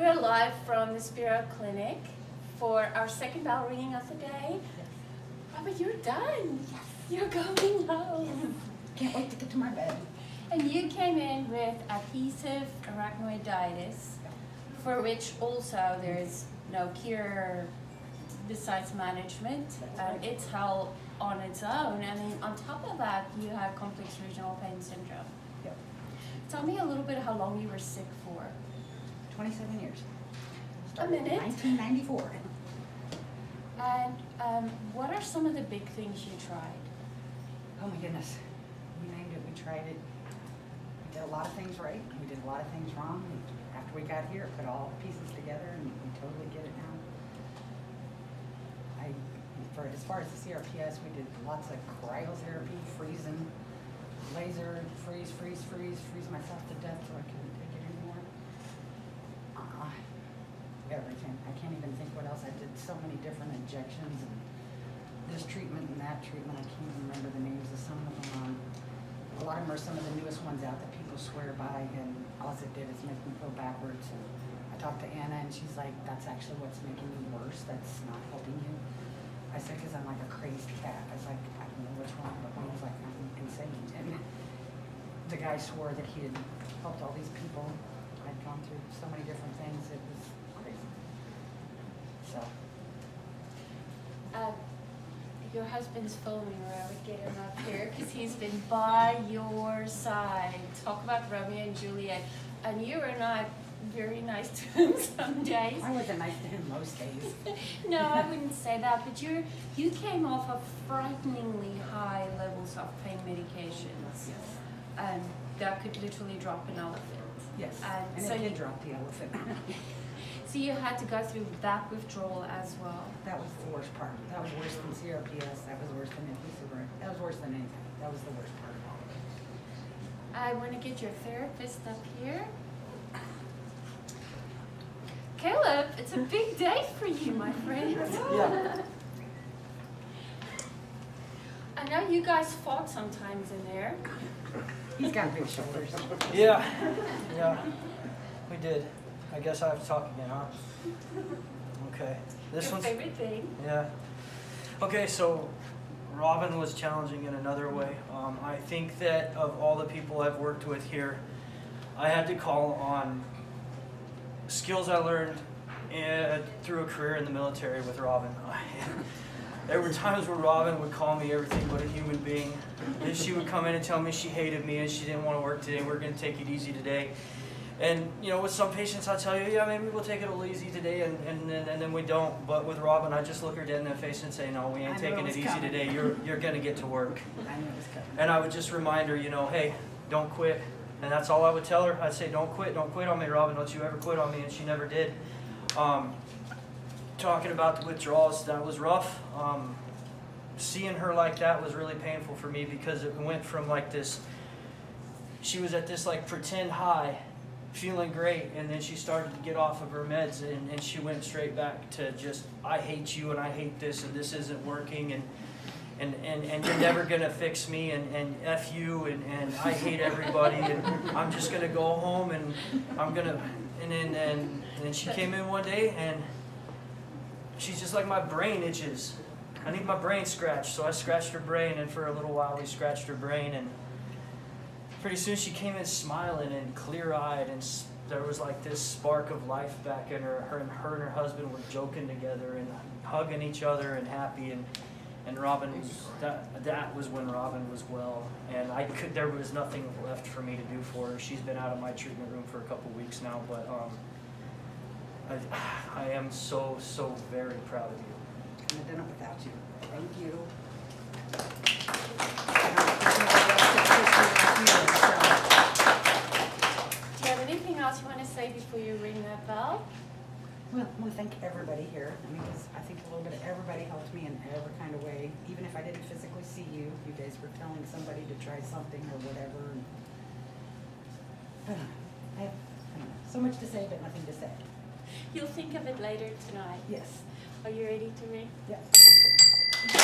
We're live from the Spero Clinic for our second bell ringing of the day. Robyn, you're done. Yes. You're going home. Can't wait to get to my bed. And you came in with adhesive arachnoiditis, for which also there is no cure besides management. Um, it's hell on its own. And then on top of that, you have complex regional pain syndrome. Yep. Tell me a little bit how long you were sick for. 27 years. A Started in minute. 1994. And um, what are some of the big things you tried? Oh my goodness. We named it, we tried it. We did a lot of things right. We did a lot of things wrong. After we got here, put all the pieces together and we totally get it now. I, for, as far as the CRPS, we did lots of cryotherapy, freezing, laser, freeze, freeze, freeze, freeze myself to death so I couldn't take it anymore. Uh, everything. I can't even think what else. I did so many different injections and this treatment and that treatment. I can't even remember the names of some of them. Um, a lot of them are some of the newest ones out that people swear by, and all it did is make me go backwards. And I talked to Anna, and she's like, "That's actually what's making you worse. That's not helping you." I said, "Cause I'm like a crazed cat." I was like, "I don't know what's wrong," but I was like, "I'm insane." And the guy swore that he had helped all these people. I'd gone through so many different things. It was. So. Uh, your husband's filming where I would get him up here because he's been by your side. Talk about Romeo and Juliet. And you were not very nice to him some days. I wasn't nice to him most days. no, I wouldn't say that, but you you came off of frighteningly high levels of pain medications. Yes. Um, that could literally drop an elephant. Yes. Uh, and And so it you, did drop the elephant. so you had to go through that withdrawal as well. That was the worst part. That was worse than CRPS. That was worse than adhesive. That was worse than anything. That was the worst part of all of it. I want to get your therapist up here. Caleb, it's a big day for you, my friend. Yeah. I know you guys fought sometimes in there. He's got big shoulders. Yeah, yeah, we did. I guess I have to talk again, huh? Okay, this your one's, favorite thing. yeah. Okay, so Robyn was challenging in another way. Um, I think that of all the people I've worked with here, I had to call on skills I learned uh, through a career in the military with Robyn. there were times where Robyn would call me everything but a human being. And she would come in and tell me she hated me and she didn't want to work today. We're going to take it easy today. And you know, with some patients, I tell you, yeah, maybe we'll take it a little easy today, and, and, then and then we don't. But with Robyn, I just look her dead in the face and say, no, we ain't knew it taking it easy coming. today. You're you're going to get to work. I knew it was coming. And I would just remind her, you know, hey, don't quit. And that's all I would tell her. I'd say, don't quit, don't quit on me, Robyn. Don't you ever quit on me. And she never did. Um, talking about the withdrawals, that was rough. Um, seeing her like that was really painful for me because it went from like this, she was at this like pretend high, feeling great, and then she started to get off of her meds and, and she went straight back to just, I hate you and I hate this and this isn't working and and, and, and you're never gonna fix me and, and F you and, and I hate everybody and I'm just gonna go home and I'm gonna and then and, and then she came in one day and she's just like my brain itches. I need my brain scratched. So I scratched her brain and for a little while we scratched her brain and pretty soon she came in smiling and clear eyed and there was like this spark of life back in her. Her and her and her husband were joking together and hugging each other and happy and and Robyn that that was when Robyn was well and I could there was nothing left for me to do for her. She's been out of my treatment room for a couple weeks now, but um I, I am so so very proud of you. Couldn't have done it without you. Thank you. I don't think nobody else could Do you have anything else you want to say before you ring that bell? Well, I want to thank everybody here. I mean, 'cause I think a little bit of everybody helped me in every kind of way. Even if I didn't physically see you, you guys were telling somebody to try something or whatever. and- I have, I don't know, so much to say, but nothing to say. You'll think of it later tonight. Yes. Are you ready to ring? Yes.